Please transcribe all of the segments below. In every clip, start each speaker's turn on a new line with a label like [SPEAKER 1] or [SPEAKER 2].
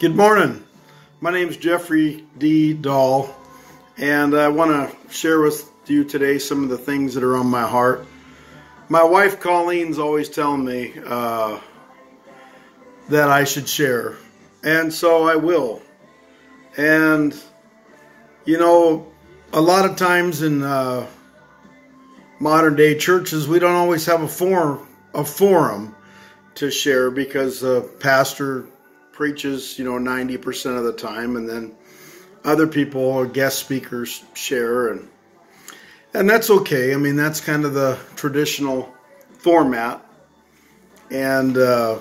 [SPEAKER 1] Good morning. My name is Jeffrey D. Dahl, and I want to share with you today some of the things that are on my heart. My wife Colleen's always telling me uh, that I should share, and so I will. And, you know, a lot of times in uh, modern day churches, we don't always have a forum, a forum to share because the pastor preaches, you know, 90% of the time, and then other people or guest speakers share, and and that's okay. I mean, that's kind of the traditional format, and uh,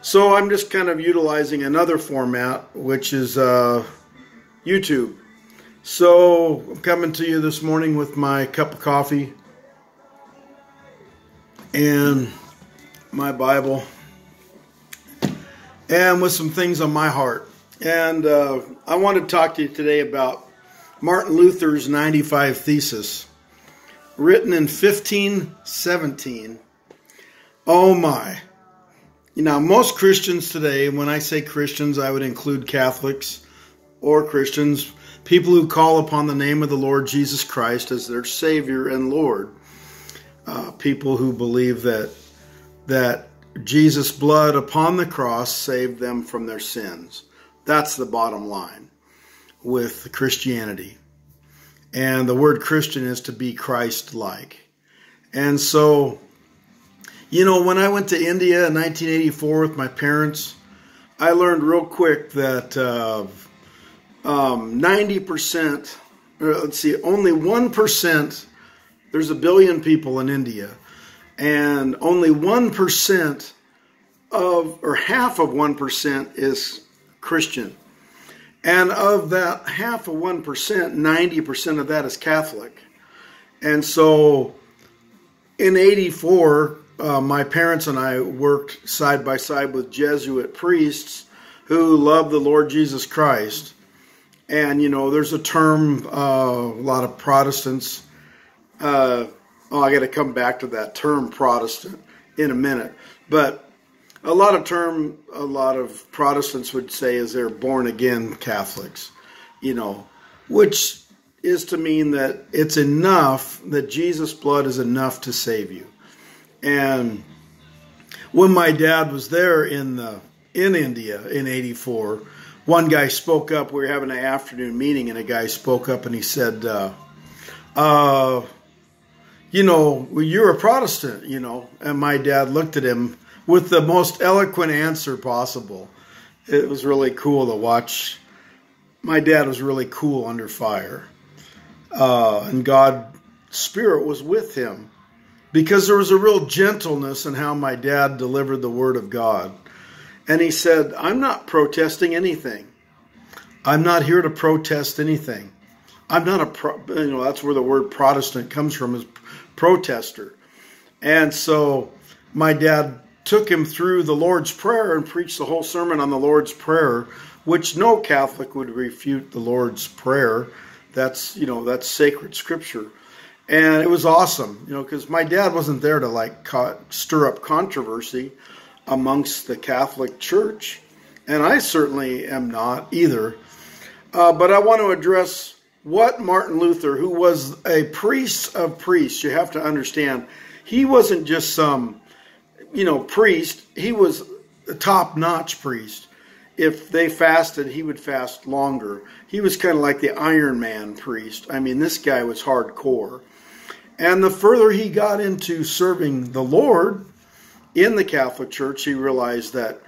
[SPEAKER 1] so I'm just kind of utilizing another format, which is uh, YouTube. So I'm coming to you this morning with my cup of coffee and my Bible and with some things on my heart. And uh, I want to talk to you today about Martin Luther's 95 Thesis, written in 1517. Oh my. You know, most Christians today, when I say Christians, I would include Catholics or Christians, people who call upon the name of the Lord Jesus Christ as their Savior and Lord, uh, people who believe that that Jesus' blood upon the cross saved them from their sins. That's the bottom line with Christianity. And the word Christian is to be Christ like. And so, you know, when I went to India in 1984 with my parents, I learned real quick that uh, um, 90%, let's see, only 1%, there's a billion people in India and only 1% of, or half of 1% is Christian. And of that half of 1%, 90% of that is Catholic. And so in 84, uh, my parents and I worked side by side with Jesuit priests who love the Lord Jesus Christ. And, you know, there's a term uh, a lot of Protestants uh, Oh, I got to come back to that term Protestant in a minute. But a lot of term, a lot of Protestants would say is they're born again Catholics, you know, which is to mean that it's enough that Jesus' blood is enough to save you. And when my dad was there in the in India in '84, one guy spoke up. We were having an afternoon meeting, and a guy spoke up and he said, uh, uh, you know, you're a Protestant, you know. And my dad looked at him with the most eloquent answer possible. It was really cool to watch. My dad was really cool under fire. Uh, and God's Spirit was with him because there was a real gentleness in how my dad delivered the Word of God. And he said, I'm not protesting anything. I'm not here to protest anything. I'm not a pro, you know that's where the word Protestant comes from is protester. And so my dad took him through the Lord's Prayer and preached the whole sermon on the Lord's Prayer, which no Catholic would refute the Lord's Prayer. That's, you know, that's sacred scripture. And it was awesome, you know, because my dad wasn't there to like stir up controversy amongst the Catholic Church. And I certainly am not either. Uh, but I want to address what Martin Luther, who was a priest of priests, you have to understand, he wasn't just some, you know, priest. He was a top-notch priest. If they fasted, he would fast longer. He was kind of like the Iron Man priest. I mean, this guy was hardcore. And the further he got into serving the Lord in the Catholic Church, he realized that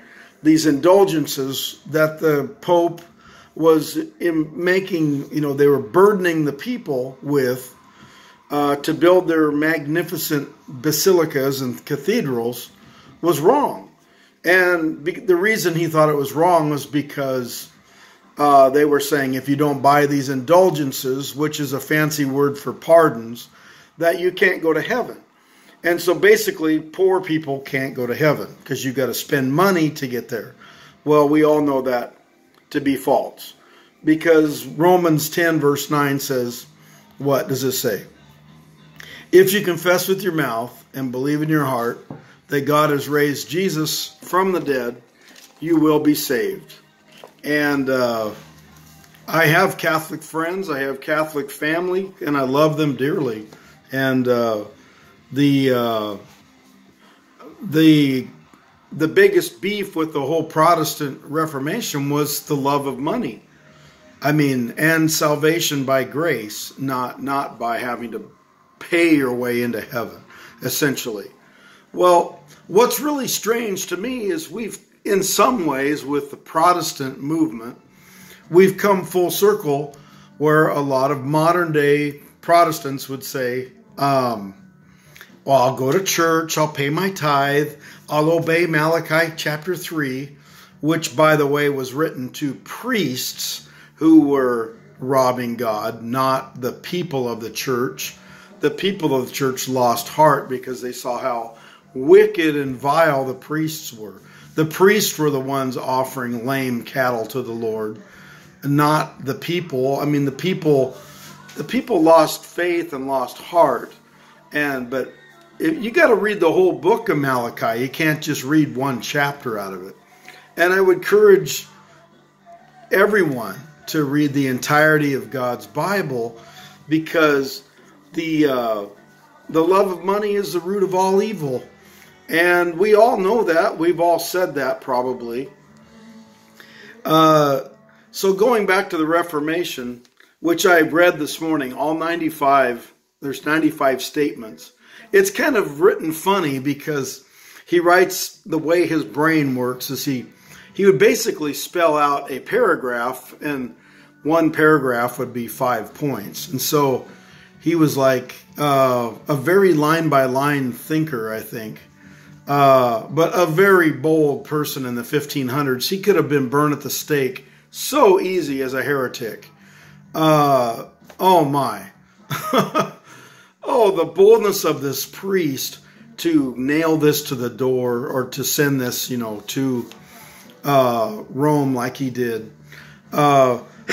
[SPEAKER 1] these indulgences that the Pope was in making, you know, they were burdening the people with uh, to build their magnificent basilicas and cathedrals was wrong. And be- the reason he thought it was wrong was because uh, they were saying if you don't buy these indulgences, which is a fancy word for pardons, that you can't go to heaven. And so basically, poor people can't go to heaven because you've got to spend money to get there. Well, we all know that to be false. Because Romans 10, verse 9 says, What does it say? If you confess with your mouth and believe in your heart that God has raised Jesus from the dead, you will be saved. and uh, I have Catholic friends, I have Catholic family, and I love them dearly. And uh, the uh, the the biggest beef with the whole Protestant Reformation was the love of money. I mean, and salvation by grace, not not by having to pay your way into heaven, essentially. Well, what's really strange to me is we've, in some ways, with the Protestant movement, we've come full circle where a lot of modern day Protestants would say, um, well, I'll go to church, I'll pay my tithe, I'll obey Malachi chapter 3, which, by the way, was written to priests who were robbing God, not the people of the church. The people of the church lost heart because they saw how wicked and vile the priests were. The priests were the ones offering lame cattle to the Lord, not the people. I mean, the people, the people lost faith and lost heart. And but you got to read the whole book of Malachi. You can't just read one chapter out of it. And I would encourage everyone to read the entirety of God's Bible because the uh, the love of money is the root of all evil, and we all know that. We've all said that probably. Uh, so going back to the Reformation, which I read this morning, all 95. There's 95 statements it's kind of written funny because he writes the way his brain works is he he would basically spell out a paragraph and one paragraph would be five points. And so he was like uh, a very line by line thinker i think. Uh, but a very bold person in the 1500s he could have been burned at the stake so easy as a heretic. Uh, oh my oh, the boldness of this priest to nail this to the door or to send this, you know, to uh, Rome like he did. Uh,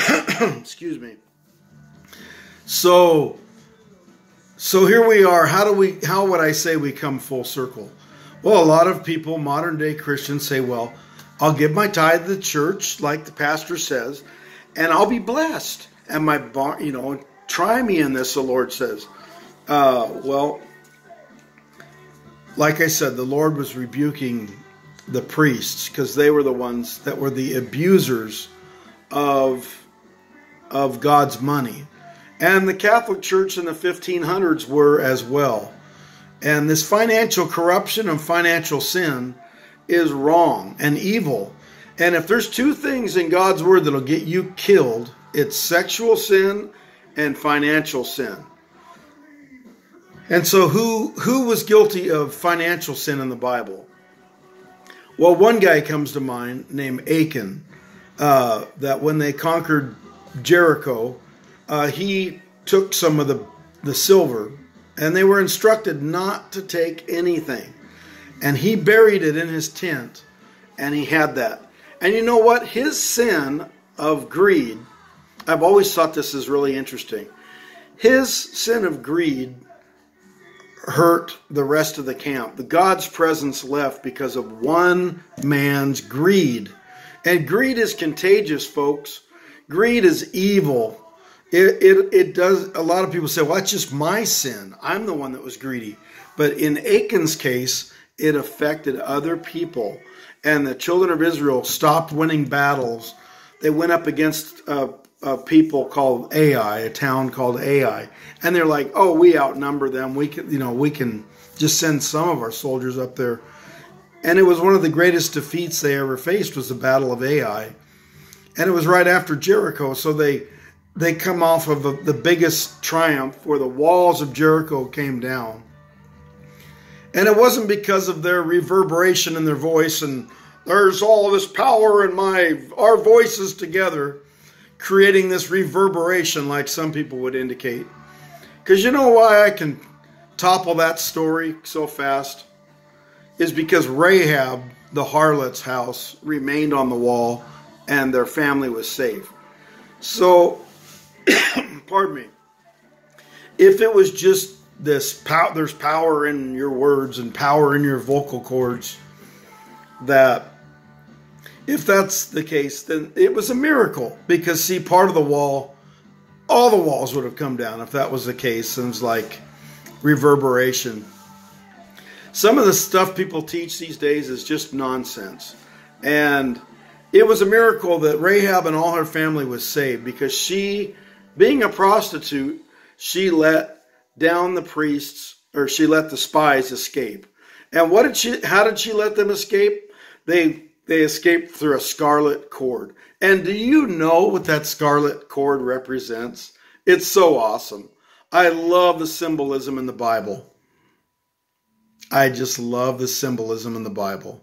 [SPEAKER 1] excuse me. So, so here we are. How do we? How would I say we come full circle? Well, a lot of people, modern day Christians, say, "Well, I'll give my tithe to the church, like the pastor says, and I'll be blessed." And my bar, you know, try me in this, the Lord says. Uh, well, like I said, the Lord was rebuking the priests because they were the ones that were the abusers of of God's money. And the Catholic Church in the 1500s were as well. And this financial corruption and financial sin is wrong and evil. And if there's two things in God's word that'll get you killed, it's sexual sin and financial sin. And so, who who was guilty of financial sin in the Bible? Well, one guy comes to mind named Achan. Uh, that when they conquered Jericho, uh, he took some of the the silver, and they were instructed not to take anything, and he buried it in his tent, and he had that. And you know what? His sin of greed. I've always thought this is really interesting. His sin of greed hurt the rest of the camp. The God's presence left because of one man's greed. And greed is contagious, folks. Greed is evil. It, it, it does, a lot of people say, well, that's just my sin. I'm the one that was greedy. But in Achan's case, it affected other people. And the children of Israel stopped winning battles. They went up against uh, of people called Ai, a town called Ai, and they're like, "Oh, we outnumber them. We can, you know, we can just send some of our soldiers up there." And it was one of the greatest defeats they ever faced was the Battle of Ai, and it was right after Jericho. So they they come off of the, the biggest triumph where the walls of Jericho came down, and it wasn't because of their reverberation in their voice and there's all this power in my our voices together creating this reverberation like some people would indicate. Because you know why I can topple that story so fast? Is because Rahab, the harlot's house, remained on the wall and their family was safe. So, pardon me. If it was just this power, there's power in your words and power in your vocal cords that if that's the case, then it was a miracle because see, part of the wall, all the walls would have come down if that was the case. And it's like reverberation. Some of the stuff people teach these days is just nonsense. And it was a miracle that Rahab and all her family was saved because she, being a prostitute, she let down the priests or she let the spies escape. And what did she how did she let them escape? They they escaped through a scarlet cord. And do you know what that scarlet cord represents? It's so awesome. I love the symbolism in the Bible. I just love the symbolism in the Bible.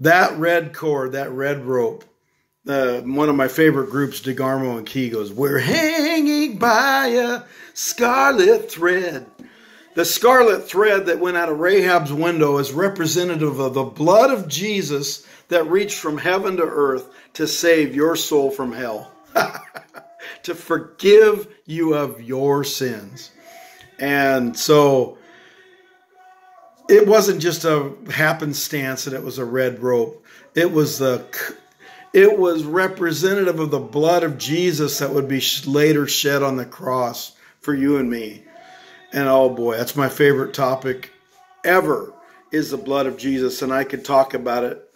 [SPEAKER 1] That red cord, that red rope, uh, one of my favorite groups, DeGarmo and Key, goes, We're hanging by a scarlet thread. The scarlet thread that went out of Rahab's window is representative of the blood of Jesus that reached from heaven to earth to save your soul from hell, to forgive you of your sins. And so it wasn't just a happenstance that it was a red rope. It was the it was representative of the blood of Jesus that would be later shed on the cross for you and me. And oh boy, that's my favorite topic ever is the blood of Jesus and I could talk about it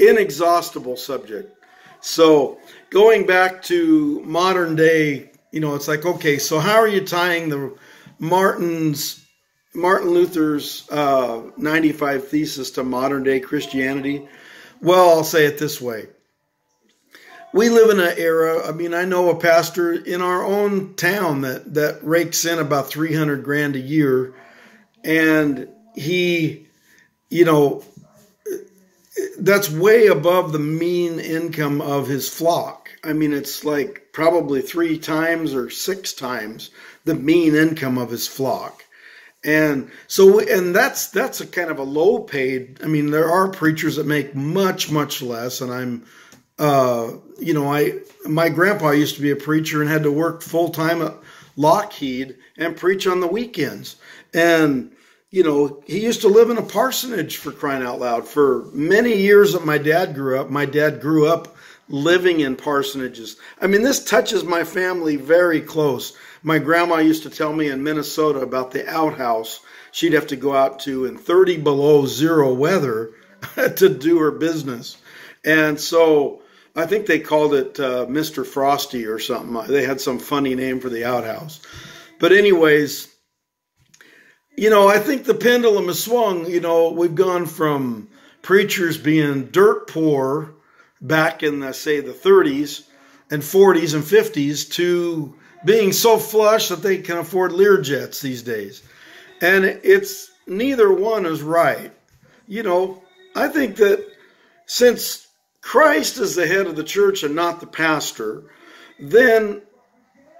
[SPEAKER 1] inexhaustible subject. So, going back to modern day, you know, it's like okay, so how are you tying the Martin's Martin Luther's uh, 95 thesis to modern day Christianity? Well, I'll say it this way. We live in an era, I mean, I know a pastor in our own town that, that rakes in about 300 grand a year, and he, you know, that's way above the mean income of his flock. I mean, it's like probably three times or six times the mean income of his flock. And so, and that's that's a kind of a low paid. I mean, there are preachers that make much much less, and I'm, uh, you know, I my grandpa used to be a preacher and had to work full time at Lockheed and preach on the weekends, and you know, he used to live in a parsonage for crying out loud. For many years that my dad grew up, my dad grew up living in parsonages. I mean, this touches my family very close. My grandma used to tell me in Minnesota about the outhouse she'd have to go out to in 30 below zero weather to do her business. And so I think they called it uh, Mr. Frosty or something. They had some funny name for the outhouse. But, anyways, you know, I think the pendulum has swung. You know, we've gone from preachers being dirt poor back in the say the 30s and 40s and 50s to being so flush that they can afford Learjets these days. And it's neither one is right. You know, I think that since Christ is the head of the church and not the pastor, then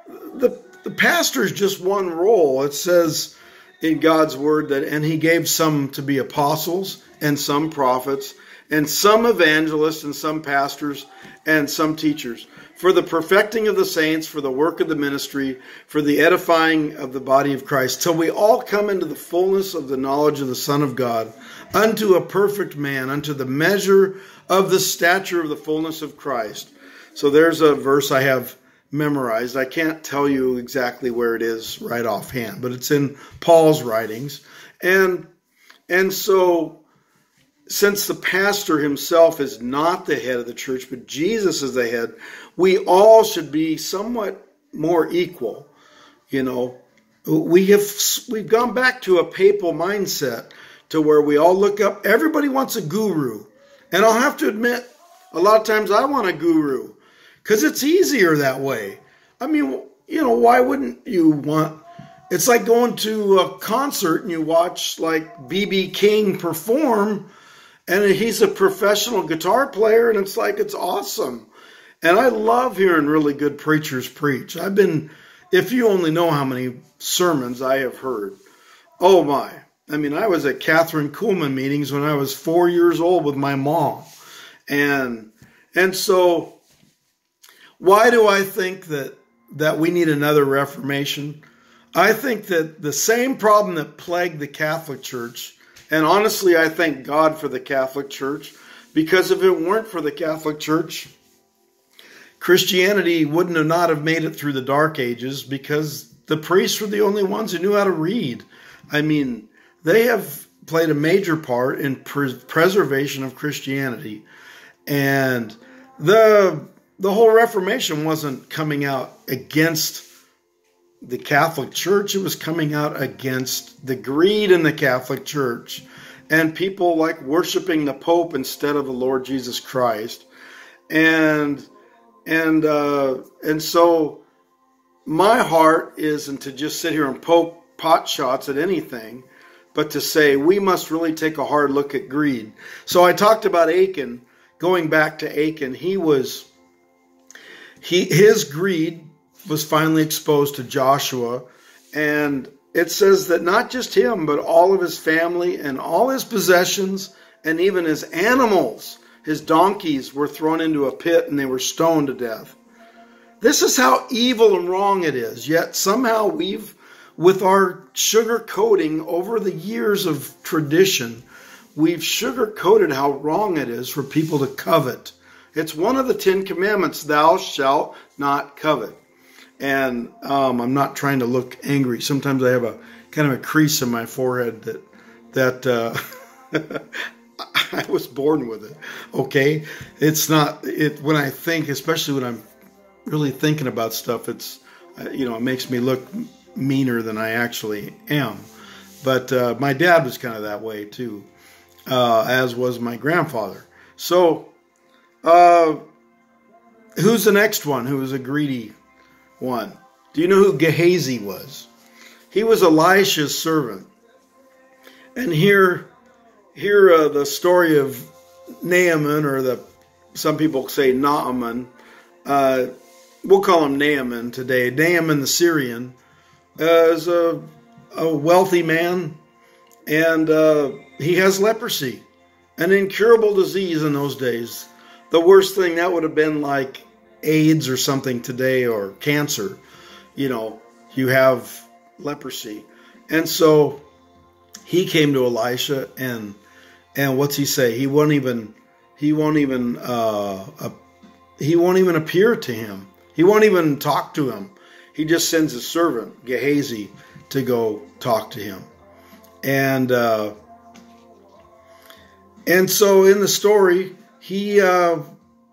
[SPEAKER 1] the the pastor is just one role. It says in God's word that, and he gave some to be apostles and some prophets and some evangelists and some pastors and some teachers for the perfecting of the saints, for the work of the ministry, for the edifying of the body of Christ, till we all come into the fullness of the knowledge of the Son of God, unto a perfect man, unto the measure of the stature of the fullness of Christ. So there's a verse I have memorized. I can't tell you exactly where it is right offhand, but it's in Paul's writings. And and so since the pastor himself is not the head of the church, but Jesus is the head, we all should be somewhat more equal. You know, we have we've gone back to a papal mindset to where we all look up everybody wants a guru. And I'll have to admit a lot of times I want a guru because it's easier that way. I mean, you know, why wouldn't you want? It's like going to a concert and you watch like BB King perform, and he's a professional guitar player, and it's like it's awesome. And I love hearing really good preachers preach. I've been, if you only know how many sermons I have heard, oh my. I mean, I was at Kathryn Kuhlman meetings when I was four years old with my mom. And and so why do I think that that we need another reformation? I think that the same problem that plagued the Catholic Church, and honestly, I thank God for the Catholic Church Because if it weren't for the Catholic Church, Christianity wouldn't have not have made it through the Dark Ages because the priests were the only ones who knew how to read. I mean, they have played a major part in pres- preservation of Christianity, and the the whole Reformation wasn't coming out against the Catholic Church; it was coming out against the greed in the Catholic Church and people like worshiping the Pope instead of the Lord Jesus Christ, and and uh, and so my heart isn't to just sit here and poke pot shots at anything, but to say we must really take a hard look at greed. So I talked about Achan. Going back to Achan, he was he his greed was finally exposed to Joshua, and it says that not just him, but all of his family and all his possessions and even his animals, his donkeys, were thrown into a pit and they were stoned to death. This is how evil and wrong it is. Yet somehow we've, with our sugar coating over the years of tradition, we've sugar coated how wrong it is for people to covet. It's one of the Ten Commandments, thou shalt not covet. And um, I'm not trying to look angry. Sometimes I have a kind of a crease in my forehead that that uh, I was born with it. Okay, it's not it when I think, especially when I'm really thinking about stuff. It's uh, you know it makes me look meaner than I actually am. But uh, my dad was kind of that way too, uh, as was my grandfather. So uh, who's the next one who is a greedy one? Do you know who Gehazi was? He was Elisha's servant. And here, here uh, the story of Naaman, or the some people say Naaman. Uh, we'll call him Naaman today. Naaman the Syrian uh, is a, a wealthy man, and uh, he has leprosy, an incurable disease in those days the worst thing that would have been like AIDS or something today or cancer. You know, you have leprosy. And so he came to Elisha and and what's he say? He won't even he won't even uh, uh, he won't even appear to him. He won't even talk to him. He just sends his servant Gehazi to go talk to him. And uh, and so in the story, he uh,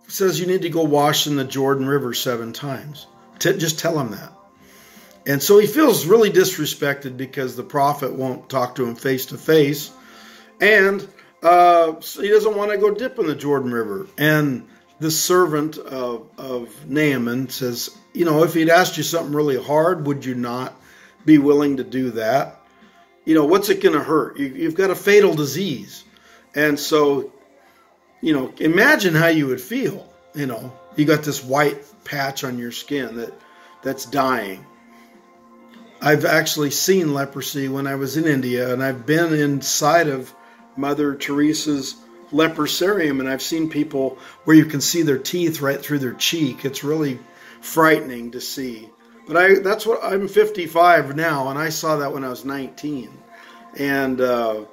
[SPEAKER 1] says you need to go wash in the Jordan River seven times. Just tell him that. And so he feels really disrespected because the prophet won't talk to him face to face. And uh, so he doesn't want to go dip in the Jordan River. And the servant of, of Naaman says, You know, if he'd asked you something really hard, would you not be willing to do that? You know, what's it going to hurt? You, you've got a fatal disease. And so you know, imagine how you would feel. You know, you got this white patch on your skin that that's dying. I've actually seen leprosy when I was in India, and I've been inside of Mother Teresa's leprosarium, and I've seen people where you can see their teeth right through their cheek. It's really frightening to see. But I that's what I'm 55 now, and I saw that when I was 19, and uh,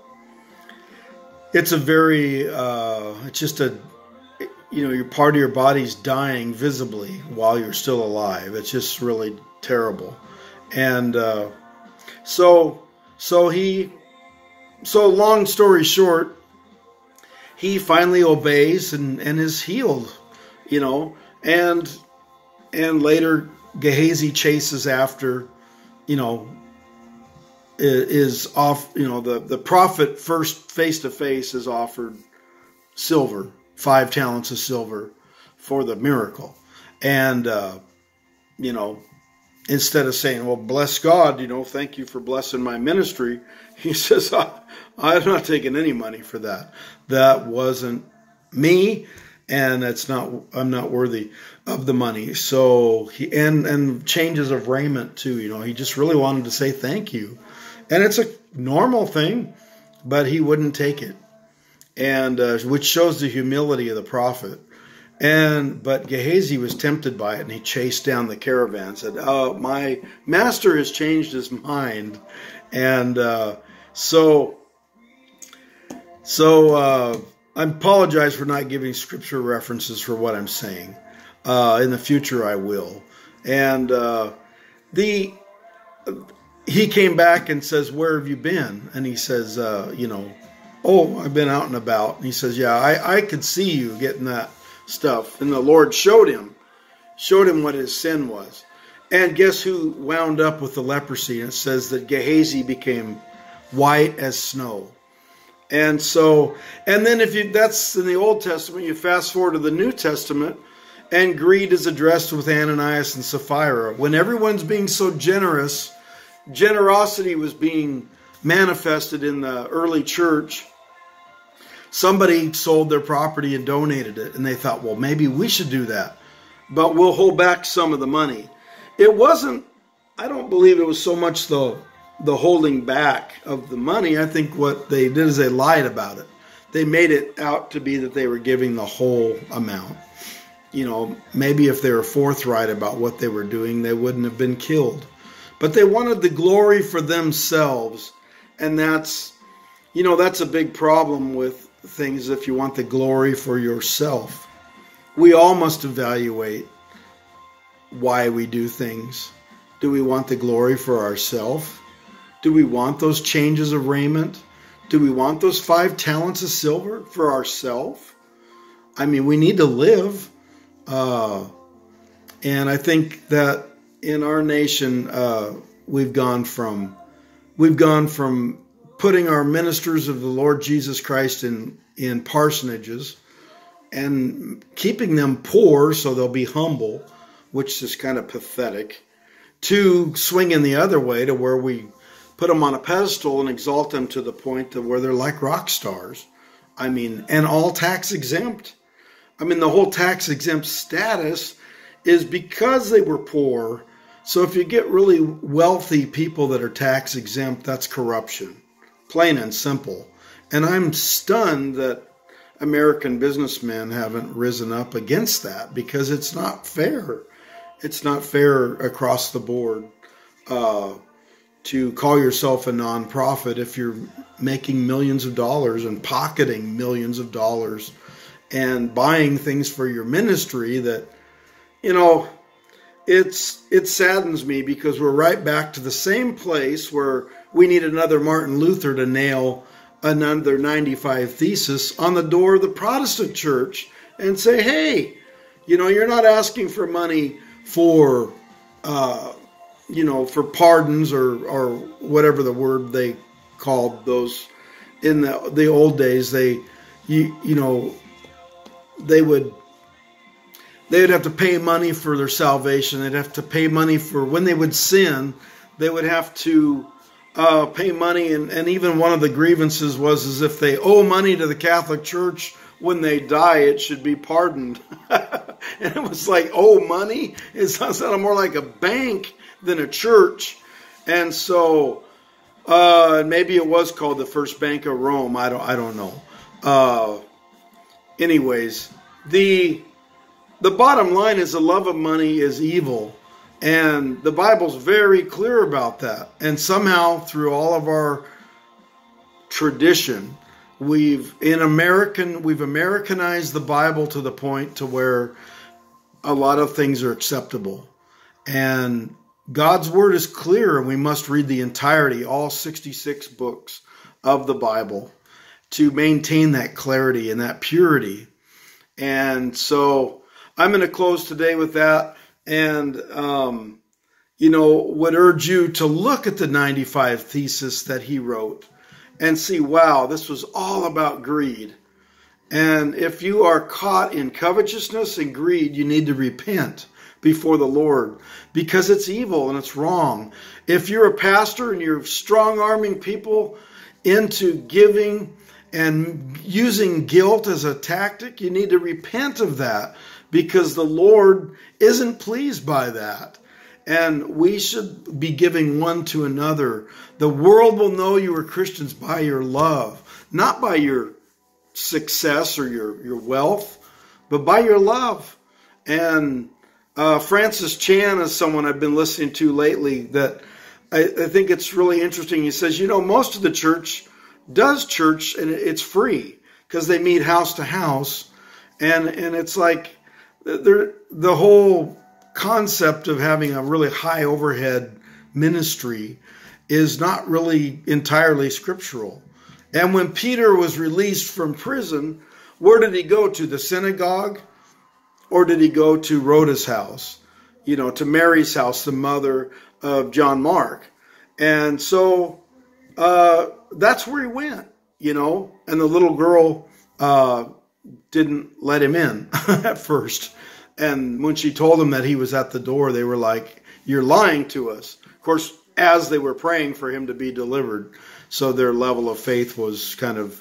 [SPEAKER 1] it's a very uh, it's just a you know your part of your body's dying visibly while you're still alive. It's just really terrible. And uh, so so he so long story short he finally obeys and and is healed you know and and later gehazi chases after you know is off you know the the prophet first face to face is offered silver five talents of silver for the miracle. And uh, you know instead of saying well bless god you know thank you for blessing my ministry he says I, i'm not taking any money for that. That wasn't me and it's not i'm not worthy of the money. So he and and changes of raiment too you know he just really wanted to say thank you and it's a normal thing, but he wouldn't take it, and uh, which shows the humility of the prophet. And but Gehazi was tempted by it, and he chased down the caravan. And Said, uh, "My master has changed his mind," and uh, so so uh, I apologize for not giving scripture references for what I'm saying. Uh, in the future, I will. And uh, the he came back and says, "Where have you been?" And he says, uh, "You know, oh, I've been out and about." And he says, "Yeah, I, I could see you getting that stuff." And the Lord showed him, showed him what his sin was. And guess who wound up with the leprosy? And it says that Gehazi became white as snow. And so, and then if you, that's in the Old Testament, you fast forward to the New Testament, and greed is addressed with Ananias and Sapphira. When everyone's being so generous, generosity was being manifested in the early church. Somebody sold their property and donated it, and they thought, well, maybe we should do that, but we'll hold back some of the money. It wasn't, I don't believe it was so much the the holding back of the money. I think what they did is they lied about it. They made it out to be that they were giving the whole amount. You know, maybe if they were forthright about what they were doing, they wouldn't have been killed. But they wanted the glory for themselves. And that's, you know, that's a big problem with things if you want the glory for yourself. We all must evaluate why we do things. Do we want the glory for ourselves? Do we want those changes of raiment? Do we want those five talents of silver for ourselves? I mean, we need to live. Uh, and I think that in our nation, uh, we've gone from we've gone from putting our ministers of the Lord Jesus Christ in in parsonages and keeping them poor so they'll be humble, which is kind of pathetic, to swinging the other way to where we put them on a pedestal and exalt them to the point of where they're like rock stars. I mean, and all tax exempt. I mean, the whole tax exempt status is because they were poor. So if you get really wealthy people that are tax exempt, that's corruption, plain and simple. And I'm stunned that American businessmen haven't risen up against that because it's not fair. It's not fair across the board. Uh, to call yourself a nonprofit if you're making millions of dollars and pocketing millions of dollars and buying things for your ministry that you know it's it saddens me because we're right back to the same place where we need another Martin Luther to nail another 95 thesis on the door of the Protestant church and say, hey, you know, you're not asking for money for uh, you know, for pardons or or whatever the word they called those in the the old days. They, you you know, they would they would have to pay money for their salvation. They'd have to pay money for when they would sin. They would have to uh, pay money, and, and even one of the grievances was as if they owe money to the Catholic Church when they die, it should be pardoned. and it was like, oh, money? It sounded more like a bank than a church. And so uh, maybe it was called the First Bank of Rome. I don't I don't know. Uh, anyways, the the bottom line is the love of money is evil. And the Bible's very clear about that. And somehow through all of our tradition, we've in American we've Americanized the Bible to the point to where a lot of things are acceptable. And God's word is clear, and we must read the entirety, all 66 books of the Bible, to maintain that clarity and that purity. And so I'm going to close today with that. And, um, you know, would urge you to look at the 95 thesis that he wrote and see, wow, this was all about greed. And if you are caught in covetousness and greed, you need to repent before the Lord because it's evil and it's wrong. If you're a pastor and you're strong arming people into giving and using guilt as a tactic, you need to repent of that because the Lord isn't pleased by that. And we should be giving one to another. The world will know you are Christians by your love, not by your success or your, your wealth, but by your love. And uh, Francis Chan is someone I've been listening to lately that I, I, think it's really interesting. He says, you know, most of the church does church and it's free. because they meet house to house, and and it's like the whole concept of having a really high overhead ministry is not really entirely scriptural. And when Peter was released from prison, where did he go to? The synagogue? Or did he go to Rhoda's house? You know, to Mary's house, the mother of John Mark. And so uh, that's where he went, you know. And the little girl uh, didn't let him in at first. And when she told them that he was at the door, they were like, You're lying to us. Of course, as they were praying for him to be delivered, so their level of faith was kind of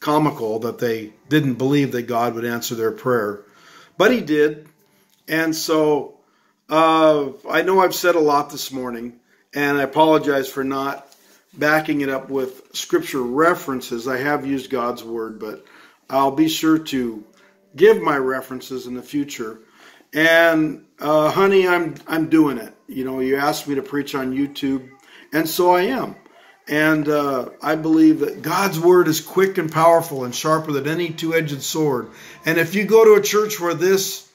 [SPEAKER 1] comical that they didn't believe that God would answer their prayer. But he did. And so uh, I know I've said a lot this morning, and I apologize for not backing it up with scripture references. I have used God's word, but I'll be sure to give my references in the future. And uh, honey, I'm I'm doing it. You know, you asked me to preach on YouTube, and so I am. And uh, I believe that God's word is quick and powerful and sharper than any two-edged sword. And if you go to a church where this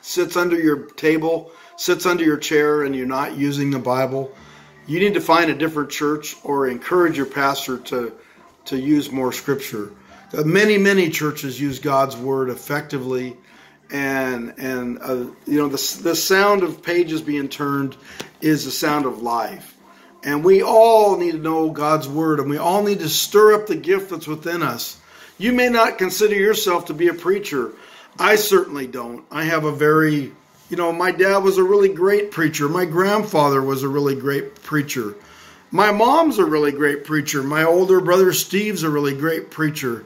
[SPEAKER 1] sits under your table, sits under your chair, and you're not using the Bible, you need to find a different church or encourage your pastor to to use more scripture. Many many churches use God's word effectively and and uh, you know the the sound of pages being turned is the sound of life, and we all need to know God's word, and we all need to stir up the gift that's within us. You may not consider yourself to be a preacher. I certainly don't. I have a very you know, my dad was a really great preacher. My grandfather was a really great preacher. My mom's a really great preacher. My older brother Steve's a really great preacher.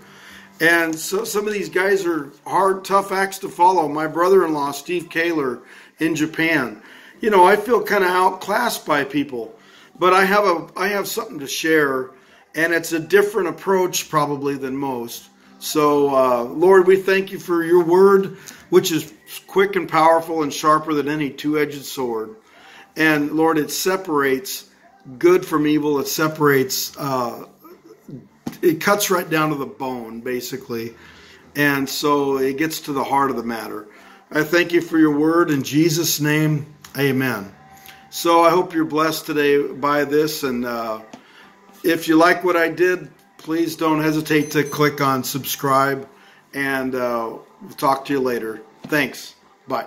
[SPEAKER 1] And so some of these guys are hard, tough acts to follow. My brother-in-law, Steve Kaler, in Japan. You know, I feel kind of outclassed by people, but I have a I have something to share, and it's a different approach probably than most. So, uh, Lord, we thank you for your word, which is quick and powerful and sharper than any two-edged sword. And Lord, it separates good from evil. It separates uh, it cuts right down to the bone, basically. And so it gets to the heart of the matter. I thank you for your word in Jesus' name. Amen. So I hope you're blessed today by this. And uh, if you like what I did, please don't hesitate to click on subscribe. And uh, we'll talk to you later. Thanks. Bye.